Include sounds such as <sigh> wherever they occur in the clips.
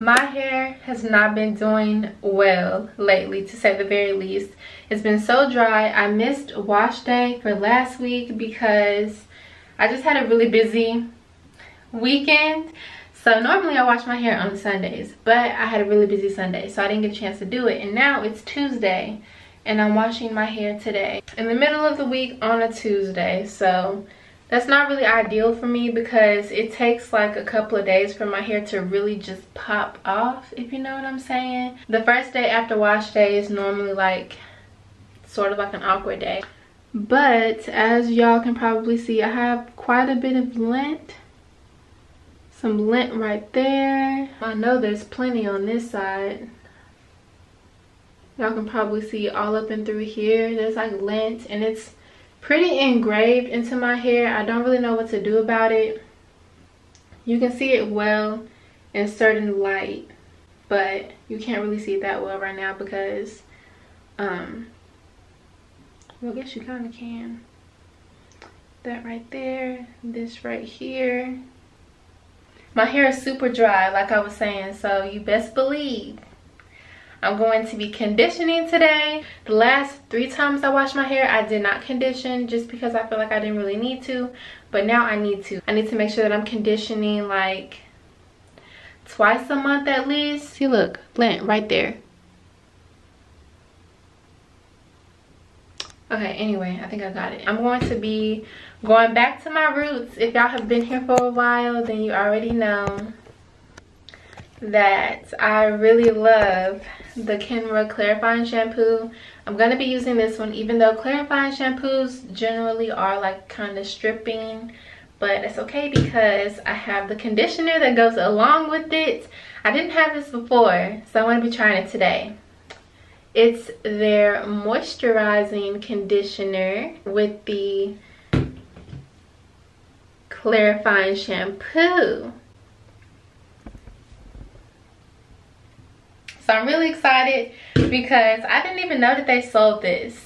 My hair has not been doing well lately, to say the very least. It's been so dry. I missed wash day for last week because I just had a really busy weekend. So normally I wash my hair on Sundays, but I had a really busy Sunday, so I didn't get a chance to do it. And now it's Tuesday, and I'm washing my hair today. In the middle of the week on a Tuesday, so that's not really ideal for me because it takes like a couple of days for my hair to really just pop off if you know what i'm saying. The first day after wash day is normally like sort of like an awkward day. But as y'all can probably see i have quite a bit of lint. Some lint right there. I know there's plenty on this side. Y'all can probably see all up and through here there's like lint and it's pretty engraved into my hair. I don't really know what to do about it. You can see it well in certain light, but you can't really see it that well right now because, um, well, I guess you kind of can. That right there, this right here. My hair is super dry, like I was saying, so you best believe I'm going to be conditioning today. The last three times I washed my hair, I did not condition just because I feel like I didn't really need to. But now I need to. I need to make sure that I'm conditioning like twice a month at least. See, look, lint right there. Okay, anyway, I think I got it. I'm going to be going back to my roots. If y'all have been here for a while, then you already know that I really love the Kenra clarifying shampoo. I'm going to be using this one even though clarifying shampoos generally are like kind of stripping but it's okay because I have the conditioner that goes along with it. I didn't have this before so I'm going to be trying it today. It's their moisturizing conditioner with the clarifying shampoo. So I'm really excited because I didn't even know that they sold this.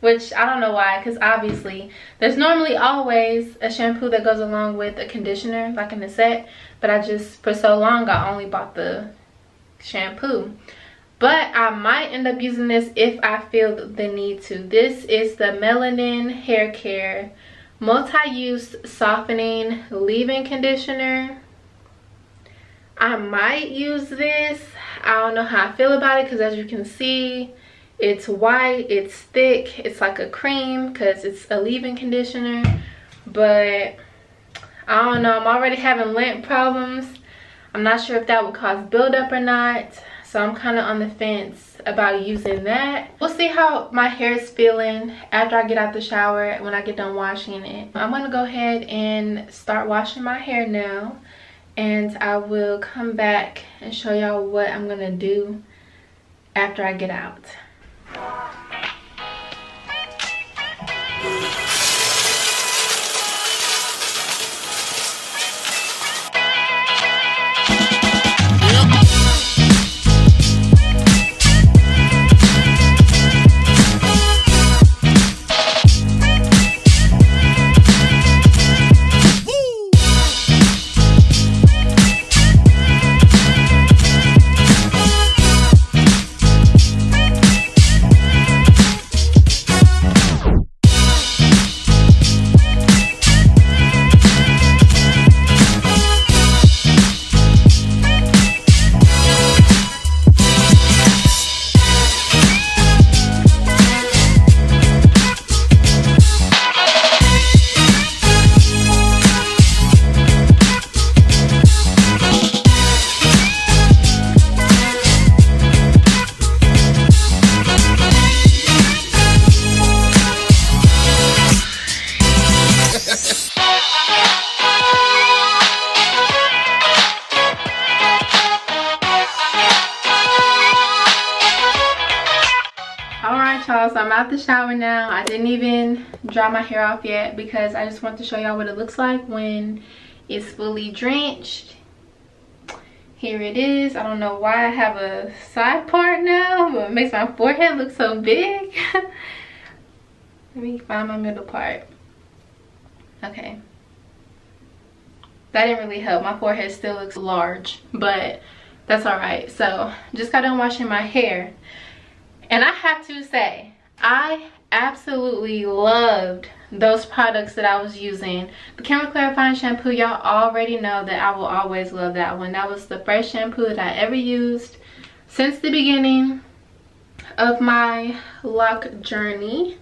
Which I don't know why because obviously there's normally always a shampoo that goes along with a conditioner like in the set. But I just, for so long, I only bought the shampoo. But I might end up using this if I feel the need to. This is the Melanin Hair Care Multi-Use Softening Leave-In Conditioner. I might use this I don't know how I feel about it because as you can see, it's white, it's thick, it's like a cream because it's a leave-in conditioner. But I don't know, I'm already having lint problems. I'm not sure if that would cause buildup or not. So I'm kind of on the fence about using that. We'll see how my hair is feeling after I get out the shower when I get done washing it. I'm going to go ahead and start washing my hair now and I will come back and show y'all what I'm gonna do after I get out. Out the shower now. I didn't even dry my hair off yet because i just want to show y'all what it looks like when it's fully drenched. Here it is. I don't know why i have a side part now but it makes my forehead look so big. <laughs> Let me find my middle part. Okay. That didn't really help. My forehead still looks large but that's all right. So just got done washing my hair. And i have to say i absolutely loved those products that i was using the Kenra clarifying shampoo y'all already know that i will always love that one that was the first shampoo that i ever used since the beginning of my loc journey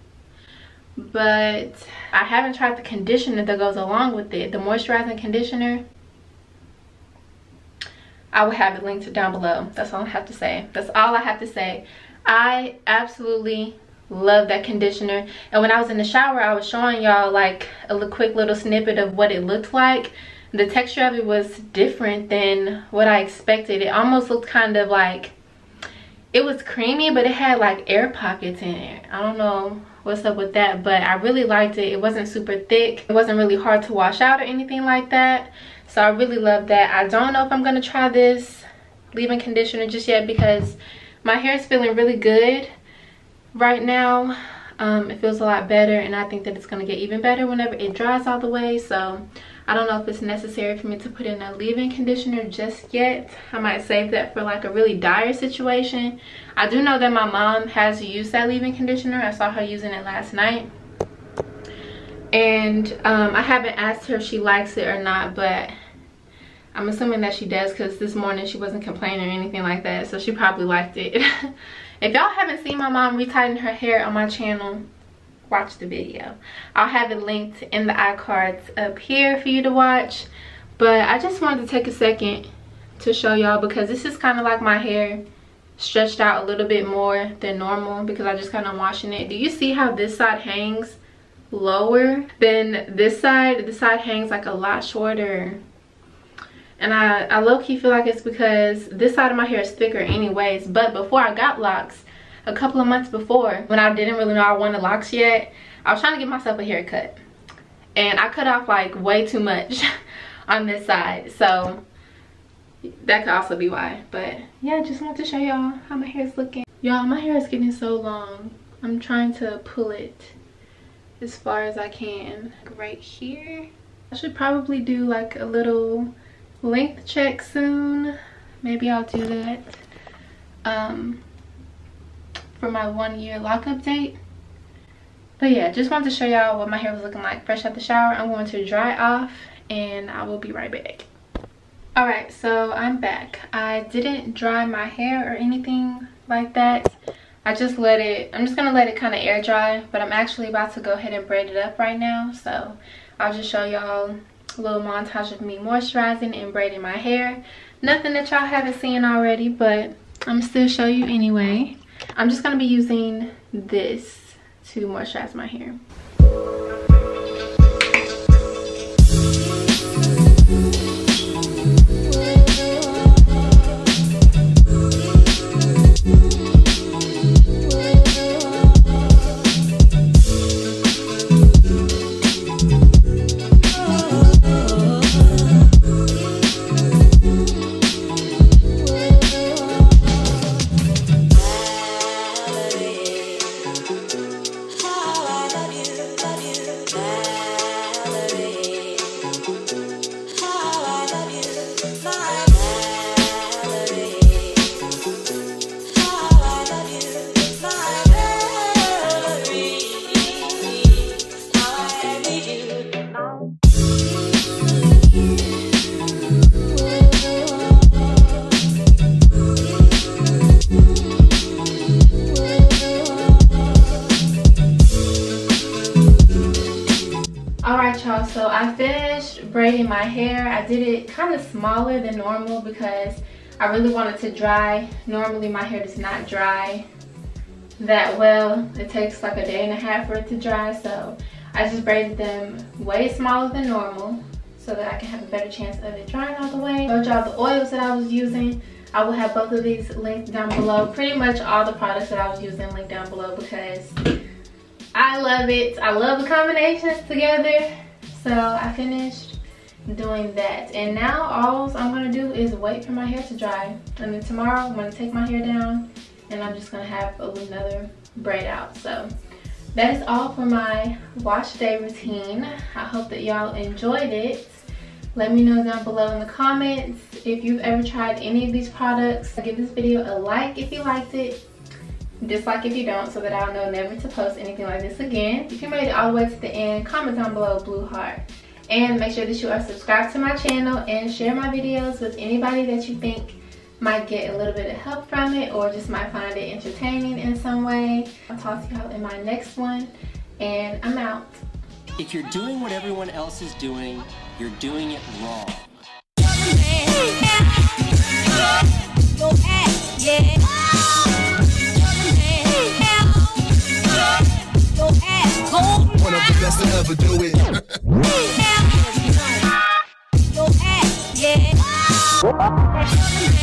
but i haven't tried the conditioner that goes along with it the moisturizing conditioner I will have it linked down below. That's all I have to say. That's all I have to say. I absolutely love that conditioner. And when I was in the shower, I was showing y'all like a quick little snippet of what it looked like. The texture of it was different than what I expected. It almost looked kind of like, it was creamy, but it had like air pockets in it. I don't know what's up with that, but I really liked it. It wasn't super thick. It wasn't really hard to wash out or anything like that so i really love that i don't know if i'm gonna try this leave-in conditioner just yet because my hair is feeling really good right now um, it feels a lot better and i think that it's going to get even better whenever it dries all the way so i don't know if it's necessary for me to put in a leave-in conditioner just yet. I might save that for like a really dire situation. I do know that my mom has used that leave-in conditioner. I saw her using it last night. And um, i haven't asked her if she likes it or not but I'm assuming that she does because this morning she wasn't complaining or anything like that. So she probably liked it. <laughs> if y'all haven't seen my mom retighten her hair on my channel, watch the video. I'll have it linked in the iCards up here for you to watch. But I just wanted to take a second to show y'all because this is kind of like my hair stretched out a little bit more than normal because I just kind of washing it. Do you see how this side hangs lower than this side? This side hangs like a lot shorter and I, I low-key feel like it's because this side of my hair is thicker anyways but before I got locs a couple of months before when I didn't really know I wanted locs yet I was trying to get myself a haircut. And I cut off like way too much <laughs> on this side so that could also be why. But yeah just wanted to show y'all how my hair is looking. Y'all my hair is getting so long. I'm trying to pull it as far as I can. Right here. I should probably do like a little length check soon. Maybe I'll do that um, for my one year loc update. But yeah, just wanted to show y'all what my hair was looking like fresh out the shower. I'm going to dry off and I will be right back. Alright, so I'm back. I didn't dry my hair or anything like that. I just let it, I'm just going to let it kind of air dry. But I'm actually about to go ahead and braid it up right now. So I'll just show y'all a little montage of me moisturizing and braiding my hair. Nothing that y'all haven't seen already but i'm still show you anyway. I'm just going to be using this to moisturize my hair braiding my hair. I did it kind of smaller than normal because I really wanted to dry. Normally my hair does not dry that well. It takes like a day and a half for it to dry. So I just braided them way smaller than normal so that I can have a better chance of it drying all the way. I showed y'all the oils that I was using. I will have both of these linked down below. Pretty much all the products that I was using linked down below because I love it. I love the combinations together. So I finished doing that. And now all i'm gonna do is wait for my hair to dry. And then tomorrow i'm gonna take my hair down and i'm just gonna have another braid out. So that is all for my wash day routine. I hope that y'all enjoyed it. Let me know down below in the comments if you've ever tried any of these products. Give this video a like if you liked it. Dislike if you don't so that I'll know never to post anything like this again. If you made it all the way to the end, comment down below blue heart. And make sure that you are subscribed to my channel and share my videos with anybody that you think might get a little bit of help from it or just might find it entertaining in some way. I'll talk to y'all in my next one and I'm out. If you're doing what everyone else is doing, you're doing it wrong. Best to do it. Yeah.